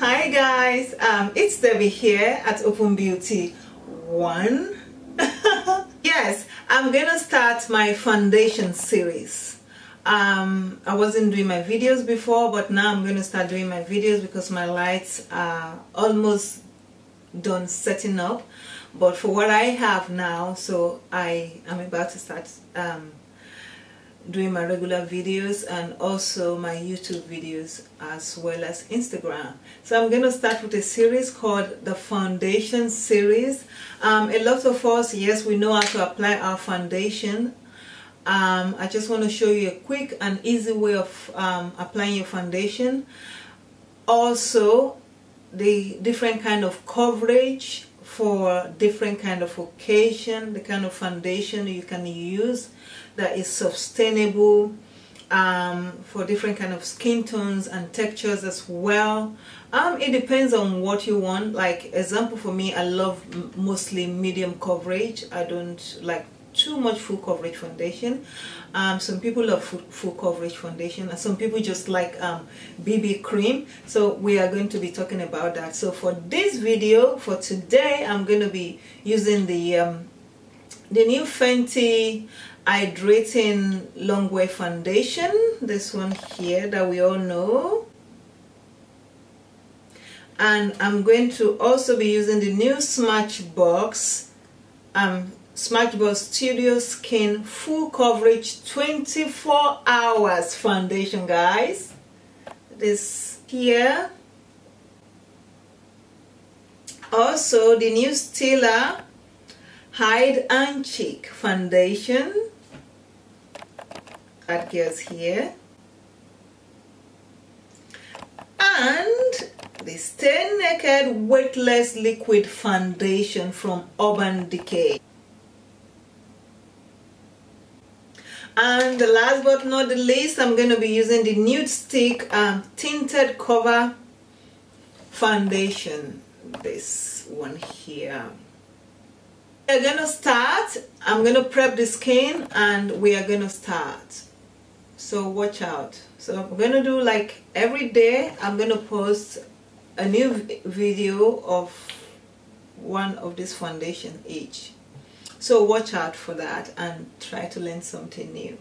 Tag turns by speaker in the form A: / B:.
A: Hi guys, um, it's Debbie here at Open Beauty 1. yes, I'm gonna start my foundation series. Um, I wasn't doing my videos before, but now I'm gonna start doing my videos because my lights are almost done setting up. But for what I have now, so I am about to start um, doing my regular videos and also my YouTube videos as well as Instagram. So I'm going to start with a series called the Foundation Series. Um, a lot of us, yes, we know how to apply our foundation. Um, I just want to show you a quick and easy way of um, applying your foundation. Also, the different kind of coverage for different kind of occasion, the kind of foundation you can use that is sustainable um, for different kind of skin tones and textures as well. Um, it depends on what you want. Like example for me, I love mostly medium coverage. I don't like too much full coverage foundation. Um, some people love full, coverage foundation and some people just like um, BB cream. So we are going to be talking about that. So for this video, for today, I'm going to be using the um, the new Fenty hydrating long wear foundation this one here that we all know and I'm going to also be using the new Smashbox um, Smashbox Studio Skin Full Coverage 24 Hours Foundation guys. This here. Also the new Stila Hide and Cheek Foundation. That goes here. And the Stay Naked Weightless Liquid Foundation from Urban Decay and the last but not the least I'm going to be using the Nude Stick um, Tinted Cover Foundation. This one here. We're gonna start. I'm gonna prep the skin and we are gonna start. So watch out. So I'm gonna do like every day I'm gonna post a new video of one of this foundation each so watch out for that and try to learn something new